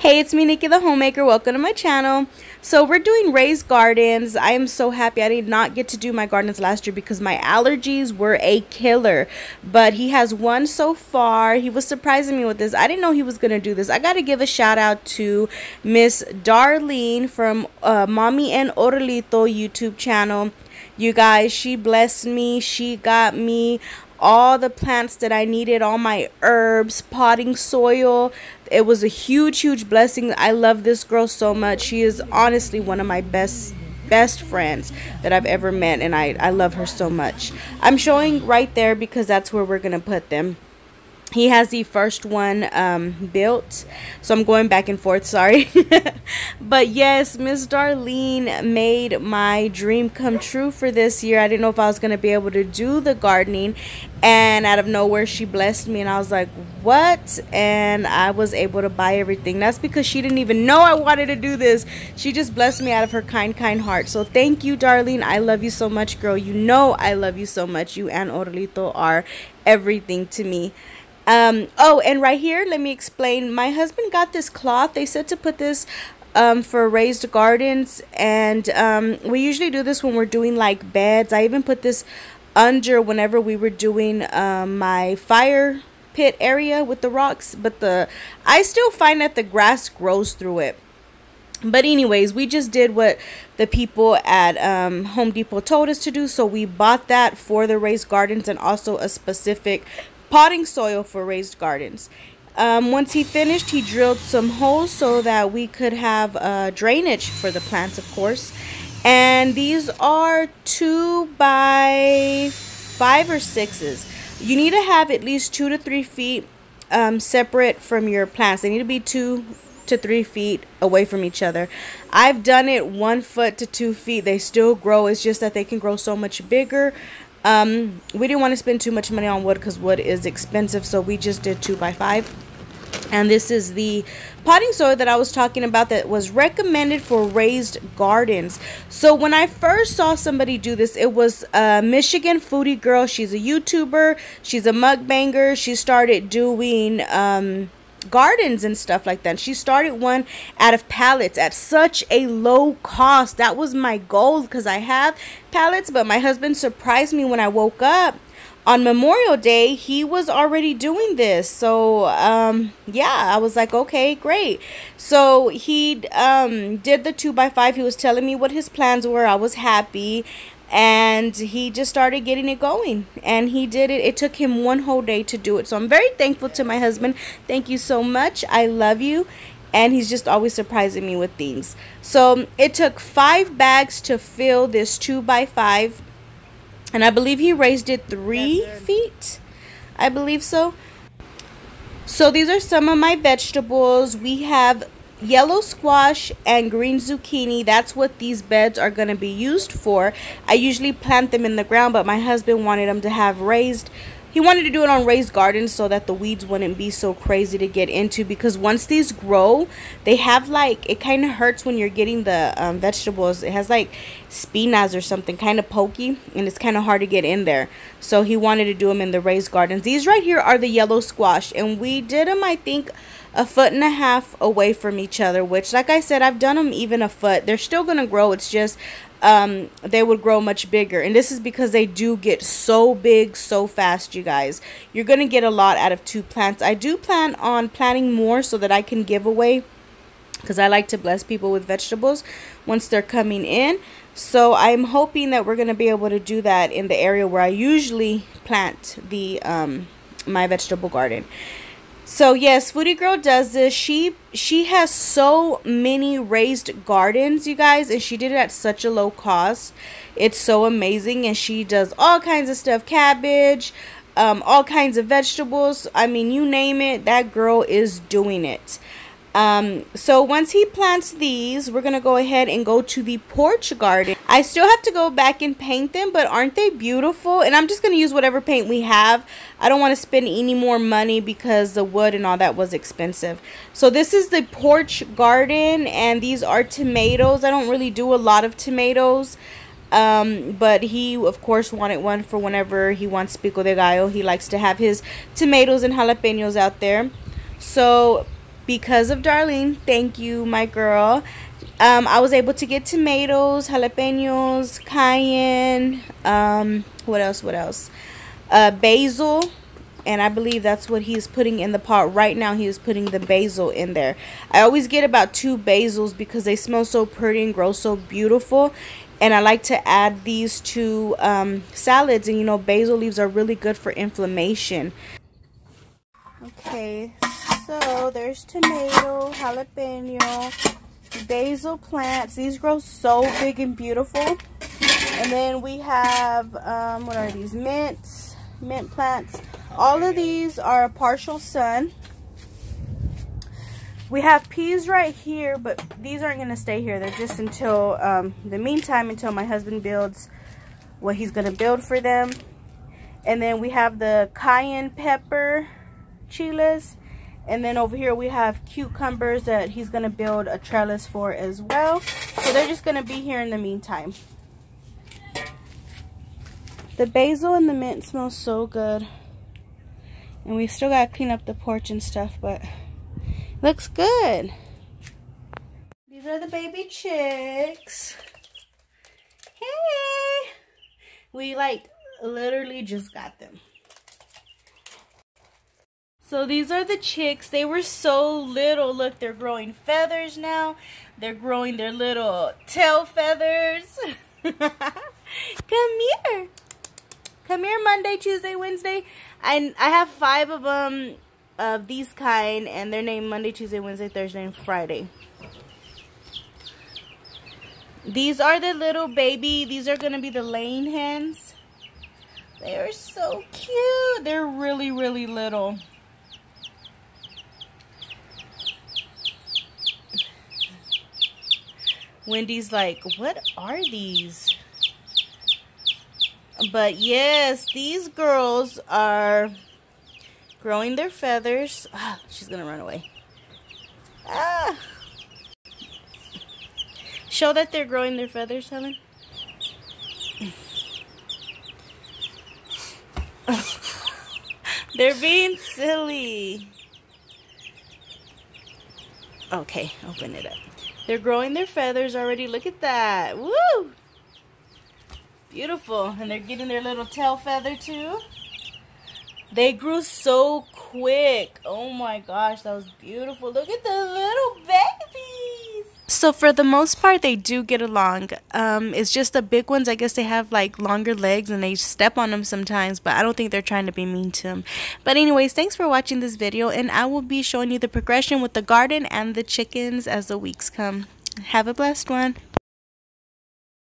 Hey, it's me, Nikki the Homemaker. Welcome to my channel. So we're doing raised gardens. I am so happy I did not get to do my gardens last year because my allergies were a killer. But he has one so far. He was surprising me with this. I didn't know he was going to do this. I got to give a shout out to Miss Darlene from uh, Mommy and Orlito YouTube channel. You guys, she blessed me. She got me all the plants that I needed, all my herbs, potting soil. It was a huge, huge blessing. I love this girl so much. She is honestly one of my best best friends that I've ever met and I, I love her so much. I'm showing right there because that's where we're going to put them he has the first one um, built. So i'm going back and forth sorry. But yes miss darlene made my dream come true for this year. I didn't know if i was going to be able to do the gardening. And out of nowhere she blessed me and i was like what? And i was able to buy everything. That's because she didn't even know i wanted to do this. She just blessed me out of her kind kind heart. So thank you darlene. I love you so much girl. You know i love you so much. You and orlito are everything to me um, oh, and right here, let me explain. My husband got this cloth. They said to put this um, for raised gardens, and um, we usually do this when we're doing like beds. I even put this under whenever we were doing um, my fire pit area with the rocks, but the I still find that the grass grows through it. But anyways, we just did what the people at um, Home Depot told us to do. So we bought that for the raised gardens and also a specific potting soil for raised gardens. Um, once he finished, he drilled some holes so that we could have uh, drainage for the plants, of course. And these are two by five or sixes. You need to have at least two to three feet um, separate from your plants. They need to be two to three feet away from each other. I've done it one foot to two feet. They still grow. It's just that they can grow so much bigger. Um, we didn't want to spend too much money on wood because wood is expensive, so we just did two by five. And this is the potting soil that I was talking about that was recommended for raised gardens. So when I first saw somebody do this, it was a Michigan foodie girl. She's a YouTuber. She's a mukbanger. She started doing um, gardens and stuff like that. She started one out of pallets at such a low cost. That was my goal because I have pallets, but my husband surprised me when I woke up on Memorial Day, he was already doing this. So, um, yeah, I was like, okay, great. So he um, did the 2 by 5 He was telling me what his plans were. I was happy and he just started getting it going. And he did it. It took him one whole day to do it. So i'm very thankful to my husband. Thank you so much. I love you. And he's just always surprising me with things. So it took five bags to fill this two by five. And i believe he raised it three feet. I believe so. So these are some of my vegetables. We have yellow squash and green zucchini that's what these beds are going to be used for. I usually plant them in the ground but my husband wanted them to have raised he wanted to do it on raised gardens so that the weeds wouldn't be so crazy to get into because once these grow they have like it kind of hurts when you're getting the um, vegetables. It has like spinas or something kind of pokey and it's kind of hard to get in there. So he wanted to do them in the raised gardens. These right here are the yellow squash and we did them i think a foot and a half away from each other which like i said i've done them even a foot. They're still gonna grow. It's just um, they would grow much bigger. And this is because they do get so big so fast you guys. You're gonna get a lot out of two plants. I do plan on planting more so that i can give away because i like to bless people with vegetables once they're coming in. So i'm hoping that we're going to be able to do that in the area where i usually plant the um, my vegetable garden so yes, Foodie Girl does this. She she has so many raised gardens, you guys, and she did it at such a low cost. It's so amazing, and she does all kinds of stuff, cabbage, um, all kinds of vegetables. I mean, you name it, that girl is doing it. Um, so once he plants these, we're to go ahead and go to the porch garden. I still have to go back and paint them, but aren't they beautiful? And I'm just going to use whatever paint we have. I don't want to spend any more money because the wood and all that was expensive. So this is the porch garden, and these are tomatoes. I don't really do a lot of tomatoes. Um, but he, of course, wanted one for whenever he wants pico de gallo. He likes to have his tomatoes and jalapenos out there. So because of Darlene. Thank you, my girl. Um, I was able to get tomatoes, jalapenos, cayenne, um, what else, what else? Uh, basil, and I believe that's what he's putting in the pot right now. He is putting the basil in there. I always get about two basils because they smell so pretty and grow so beautiful. And I like to add these to um, salads. And you know, basil leaves are really good for inflammation. Okay, so there's tomato, jalapeno, basil plants. These grow so big and beautiful. And then we have, um, what are these? Mint, mint plants. All of these are a partial sun. We have peas right here, but these aren't going to stay here. They're just until, um, the meantime, until my husband builds what he's going to build for them. And then we have the cayenne pepper chiles. And then over here we have cucumbers that he's going to build a trellis for as well. So they're just going to be here in the meantime. The basil and the mint smells so good. And we still got to clean up the porch and stuff, but looks good. These are the baby chicks. Hey! We like literally just got them. So these are the chicks. They were so little. Look, they're growing feathers now. They're growing their little tail feathers. Come here. Come here Monday, Tuesday, Wednesday. And I have five of them of these kind. And they're named Monday, Tuesday, Wednesday, Thursday, and Friday. These are the little baby. These are going to be the laying hens. They are so cute. They're really, really little. Wendy's like, what are these? But yes, these girls are growing their feathers. Ah, she's going to run away. Ah. Show that they're growing their feathers, Helen. they're being silly. Okay, open it up. They're growing their feathers already. Look at that. Woo! Beautiful. And they're getting their little tail feather too. They grew so quick. Oh my gosh, that was beautiful. Look at the little babies. So for the most part, they do get along. Um, it's just the big ones, I guess they have like longer legs and they step on them sometimes, but I don't think they're trying to be mean to them. But anyways, thanks for watching this video and I will be showing you the progression with the garden and the chickens as the weeks come. Have a blessed one.